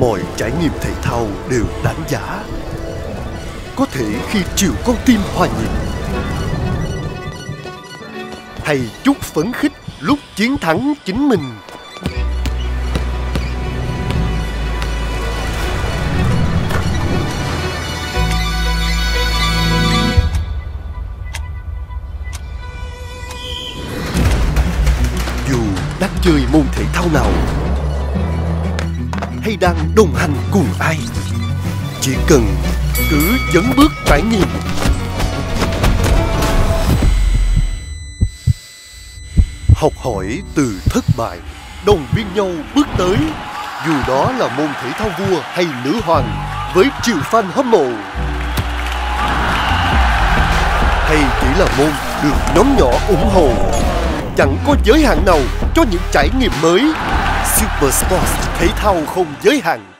Mọi trải nghiệm thể thao đều đáng giá. Có thể khi chiều con tim hòa nhịp, Hay chút phấn khích lúc chiến thắng chính mình. Dù đang chơi môn thể thao nào hay đang đồng hành cùng ai? Chỉ cần cứ dấn bước trải nghiệm. Học hỏi từ thất bại, Đồng viên nhau bước tới. Dù đó là môn thể thao vua hay nữ hoàng, Với triệu fan hâm mộ. Hay chỉ là môn được nhóm nhỏ ủng hộ, Chẳng có giới hạn nào cho những trải nghiệm mới. Super Sports thể thao không giới hạn.